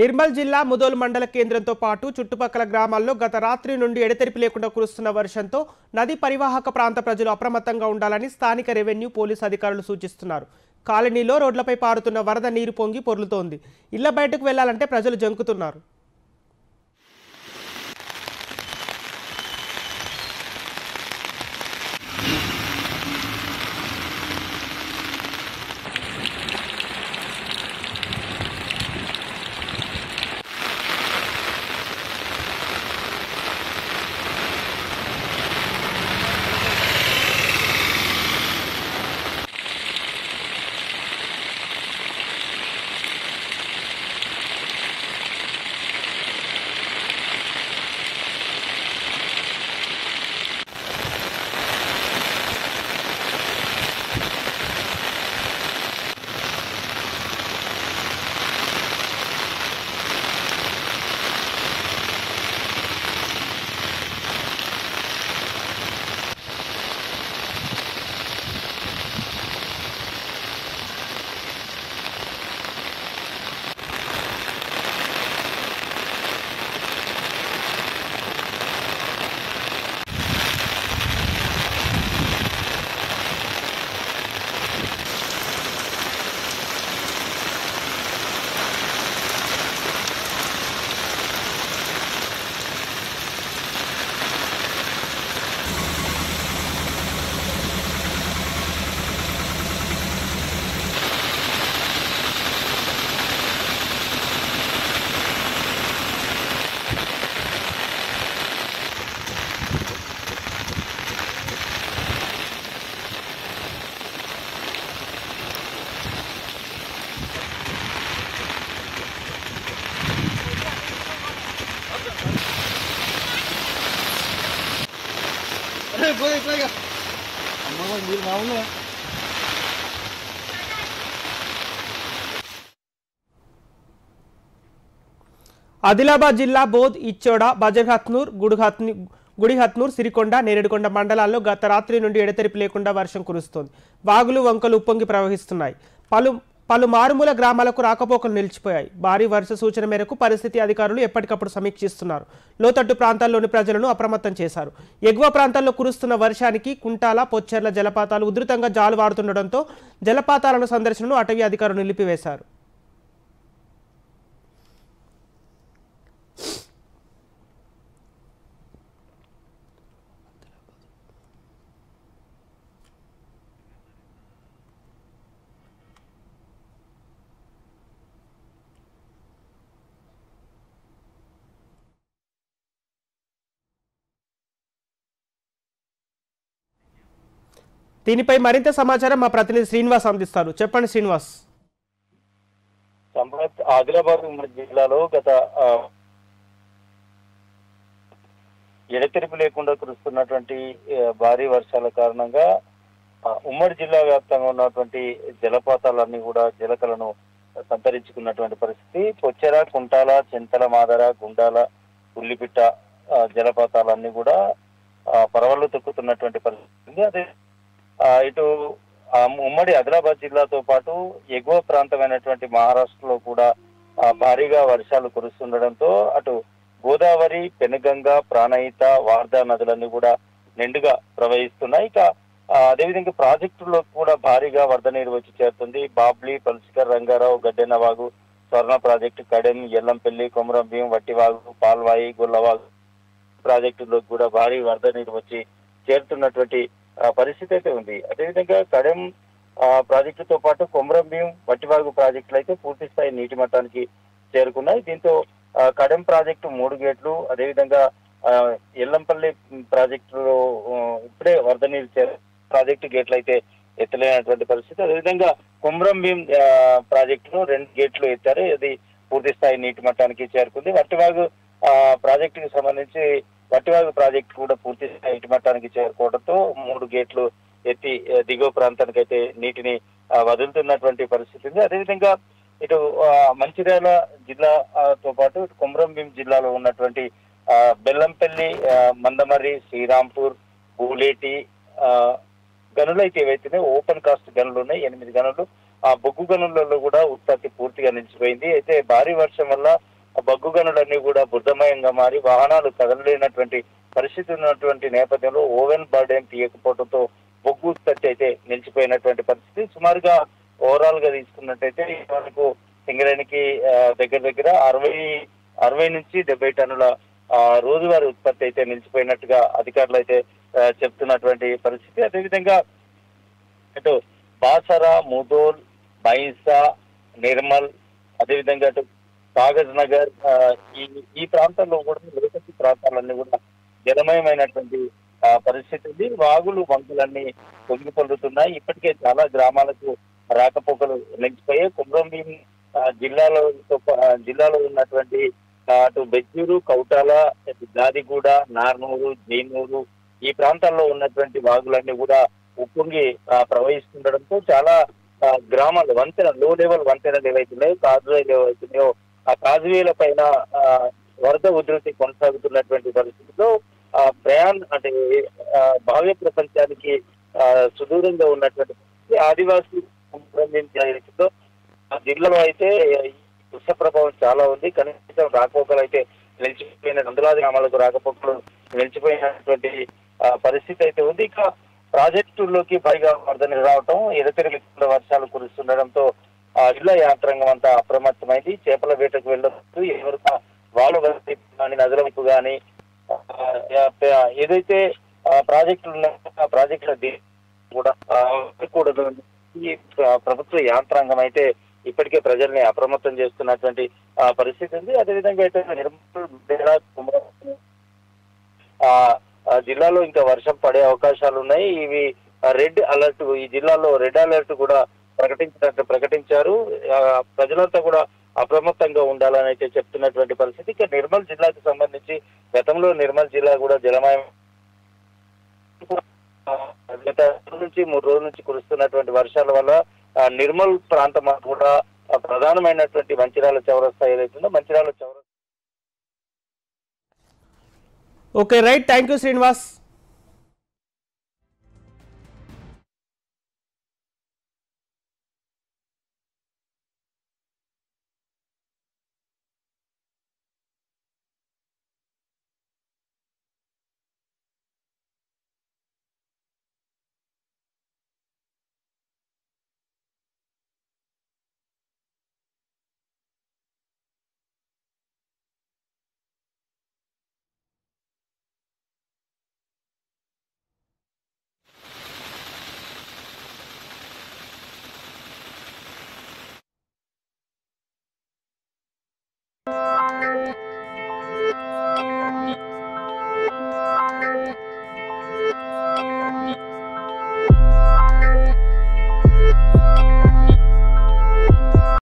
నిర్మల్ జిల్లా ముదోల్ మండల కేంద్రంతో పాటు చుట్టుపక్కల గ్రామాల్లో గత రాత్రి నుండి ఎడతెరిపి లేకుండా కురుస్తున్న వర్షంతో నది పరివాహక ప్రాంత ప్రజలు అప్రమత్తంగా ఉండాలని స్థానిక రెవెన్యూ పోలీసు అధికారులు సూచిస్తున్నారు. కాలనీలో రోడ్లపై పారుతున్న వరద నీరు పొంగి పొర్లుతోంది. ఇళ్ళ బయటకు వెళ్ళాలంటే ప్రజలు జంకుతున్నారు. ఆదిలాబాద్ జిల్లా బోధ్ ఇచ్చోడ బజర్హత్నూర్ గుడిహత్ని గుడిహత్నూర్ సిరికొండ నేరేడుకొండ మండలాల్లో గత రాత్రి నుండి ఎడతెరిపి లేకుండా వర్షం కురుస్తోంది. వాగులు వంకలు ఉప్పొంగి ప్రవహిస్తున్నాయి. పలు పలు మారుమూల గ్రామాలకు రాకపోకలు నిలిచిపోయాయి. భారీ వర్ష సూచన మేరకు పరిస్థితి అధికారులు ఎప్పటికప్పుడు సమీక్షిస్తున్నారు. లోతట్టు ప్రాంతాల్లోని ప్రజలను అప్రమత్తం చేశారు. ఎగువ ప్రాంతాల్లో కురుస్తున్న వర్షానికి కుంటాల పొచ్చెర్ల జలపాతాలు ఉధృతంగా జాలువారుతుండటంతో జలపాతాలను సందర్శనను అటవీ అధికారులు నిలిపివేశారు. దీనిపై మరింత సమాచారం మా ప్రతినిధి శ్రీనివాస్ అందిస్తారు. చెప్పండి శ్రీనివాస్. సంపత్ ఆదిలాబాద్ ఉమ్మడి జిల్లాలో గత ఎడతెరిపి లేకుండా కురుస్తున్నటువంటి భారీ వర్షాల కారణంగా ఉమ్మడి జిల్లా వ్యాప్తంగా ఉన్నటువంటి జలపాతాలన్నీ కూడా జలకలను సంతరించుకున్నటువంటి పరిస్థితి. పొచ్చెర కుంటాల చింతల మాదర గుండాల ఉల్లిపిట్ట జలపాతాలన్నీ కూడా పరవళ్ళు తొక్కుతున్నటువంటి పరిస్థితి. అదే ఇటు ఉమ్మడి ఆదిలాబాద్ జిల్లాతో పాటు ఎగువ ప్రాంతమైనటువంటి మహారాష్ట్రలో కూడా భారీగా వర్షాలు కురుస్తుండడంతో అటు గోదావరి పెనుగంగ ప్రాణహిత వార్దా నదులన్నీ కూడా నిండుగా ప్రవహిస్తున్నాయి. ఇక అదేవిధంగా ప్రాజెక్టుల్లో కూడా భారీగా వరద నీరు వచ్చి చేరుతుంది. బాబ్లీ పల్సికర్ రంగారావు గడ్డెనవాగు స్వర్ణ ప్రాజెక్టు కడెం ఎల్లంపల్లి కొమరంభీం వట్టివాగు పాల్వాయి గొల్లవాగు ప్రాజెక్టుల్లో కూడా భారీ వరద నీరు వచ్చి చేరుతున్నటువంటి పరిస్థితి అయితే ఉంది. అదేవిధంగా కడెం ఆ, ప్రాజెక్టుతో పాటు కొమరం భీం వట్టివాగు ప్రాజెక్టులు అయితే పూర్తి స్థాయి నీటి మట్టానికి చేరుకున్నాయి. దీంతో కడెం ప్రాజెక్టు మూడు గేట్లు అదేవిధంగా ఆ, ఎల్లంపల్లి ప్రాజెక్టులో ఇప్పుడే వరద నీరు చేరు ప్రాజెక్టు గేట్లు అయితే ఎత్తలేనటువంటి పరిస్థితి. అదేవిధంగా కొమరం భీం ఆ, రెండు గేట్లు ఎత్తారు. అది పూర్తి స్థాయి నీటి మట్టానికి చేరుకుంది. వట్టివాగు ఆ, ప్రాజెక్టుకి సంబంధించి వట్టివాగు ప్రాజెక్టు కూడా పూర్తి స్థాయి మట్టానికి చేరుకోవడంతో మూడు గేట్లు ఎత్తి దిగువ ప్రాంతానికి అయితే నీటిని వదులుతున్నటువంటి పరిస్థితి ఉంది. అదేవిధంగా ఇటు మంచిర్యాల జిల్లాతో పాటు ఇటు కొమరంభీం జిల్లాలో ఉన్నటువంటి బెల్లంపల్లి మందమర్రి శ్రీరాంపూర్ బూలేటి ఆ, గనులు అయితే ఏవైతే ఓపెన్ కాస్ట్ గనులు ఉన్నాయి ఎనిమిది గనులు. ఆ బొగ్గు గనులలో కూడా ఉత్పత్తి పూర్తిగా నిలిచిపోయింది. అయితే భారీ వర్షం వల్ల బొగ్గు గనులన్నీ కూడా బుద్ధమయంగా మారి వాహనాలు కదలలేనటువంటి పరిస్థితి ఉన్నటువంటి నేపథ్యంలో ఓవెన్ బర్డెన్ తీయకపోవడంతో బొగ్గు ఉత్పత్తి అయితే నిలిచిపోయినటువంటి పరిస్థితి. సుమారుగా ఓవరాల్గా తీసుకున్నట్టయితే మనకు సింగరేణికి దగ్గర దగ్గర అరవై అరవై నుంచి డెబ్బై టన్నుల రోజువారి రోజువారీ ఉత్పత్తి అయితే నిలిచిపోయినట్టుగా అధికారులు అయితే చెప్తున్నటువంటి పరిస్థితి. అదేవిధంగా అటు బాసర ముదోల్ బైన్సా నిర్మల్ అదేవిధంగా అటు కాగజ్ నగర్ ఈ ఈ ప్రాంతాల్లో కూడా లోతట్టు ప్రాంతాలన్నీ కూడా జలమయమైనటువంటి పరిస్థితి ఉంది వాగులు వంకలన్నీ పొంగి పొందుతున్నాయి ఇప్పటికే చాలా గ్రామాలకు రాకపోకలు నిలిచిపోయాయి. కుమ్రంభీం జిల్లాలో జిల్లాలో ఉన్నటువంటి అటు బెజ్జూరు కౌటాల దాదిగూడ నార్నూరు జైనూరు ఈ ప్రాంతాల్లో ఉన్నటువంటి వాగులన్నీ కూడా ఉప్పొంగి ప్రవహిస్తుండడంతో చాలా గ్రామాలు వంతెన లో లెవెల్ వంతెనలు ఏవైతున్నాయో కాజువేలు ఏవైతున్నాయో ఆ కాజువేల పైన వరద ఉధృతి కొనసాగుతున్నటువంటి పరిస్థితిలో ఆ, ప్రయాణ అంటే భావ్య ప్రపంచానికి సుదూరంగా ఉన్నటువంటి పరిస్థితి. ఆదివాసీ సంబంధించిన ఆ జిల్లాలో అయితే ఈ వర్ష ప్రభావం చాలా ఉంది కనీసం రాకపోకలు అయితే నిలిచిపోయిన వందలాది గ్రామాలకు రాకపోకలు నిలిచిపోయినటువంటి పరిస్థితి అయితే ఉంది ఇక ప్రాజెక్టుల్లోకి పైగా వరద రావటం ఎడతెరిగిన వర్షాలు కురుస్తుండడంతో ఆ జిల్లా అంతా అప్రమత్తమైంది. చేపల వేటకు వెళ్ళొచ్చు ఎవరు వాళ్ళు వైపు కానీ నదుల వైపు కానీ ఏదైతే ఆ, ప్రాజెక్టులు ఉన్నాయో ఆ ప్రాజెక్టుల కూడా కూడదు ఈ ప్రభుత్వ యాంత్రాంగం అయితే ఇప్పటికే ప్రజల్ని అప్రమత్తం చేస్తున్నటువంటి పరిస్థితి ఉంది. అదేవిధంగా అయితే నిర్మల్ ఆ జిల్లాలో ఇంకా వర్షం పడే అవకాశాలు ఉన్నాయి ఇవి రెడ్ అలర్ట్ ఈ జిల్లాలో రెడ్ అలర్ట్ కూడా ప్రకటించినట్టు ప్రకటించారు. ప్రజలంతా కూడా అప్రమత్తంగా ఉండాలని అయితే చెప్తున్నటువంటి పరిస్థితి. ఇక నిర్మల్ జిల్లాకు సంబంధించి గతంలో నిర్మల్ జిల్లా కూడా జలమయం గత నుంచి మూడు రోజుల నుంచి కురుస్తున్నటువంటి వర్షాల వల్ల నిర్మల్ ప్రాంతం కూడా ప్రధానమైనటువంటి మంచిరాల చౌరస్తా ఏదైతుందో మంచిరాల చౌరస్తా. Okay right. Thank you Srinivas.